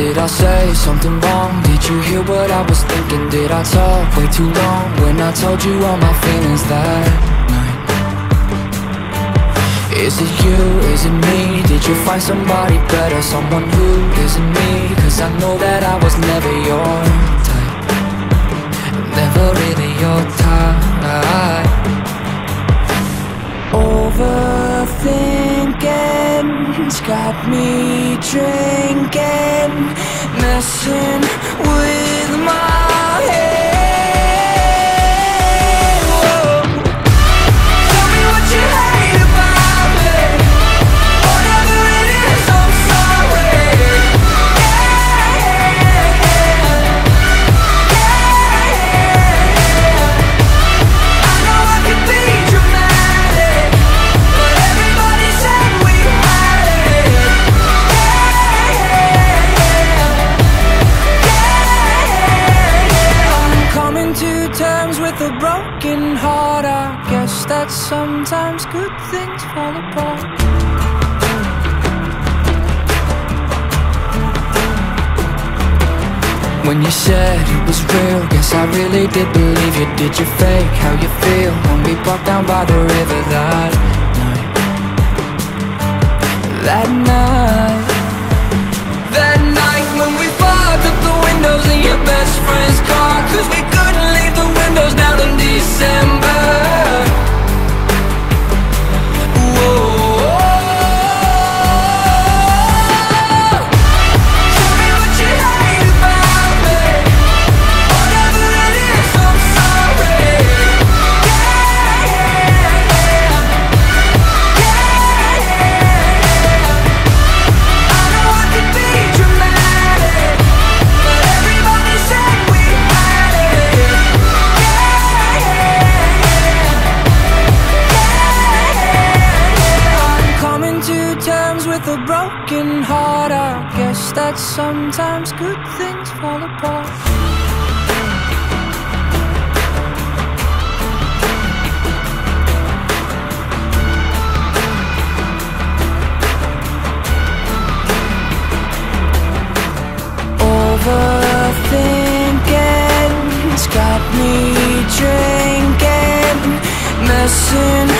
Did I say something wrong? Did you hear what I was thinking? Did I talk way too long when I told you all my feelings that night? Is it you? Is it me? Did you find somebody better? Someone who isn't me? Cause I know that I was never your got me drinking Messing with broken heart I guess that sometimes good things fall apart When you said it was real, guess I really did believe you Did you fake how you feel when we walked down by the river that night? That night to terms with a broken heart. I guess that sometimes good things fall apart. Overthinking's got me drinking Messing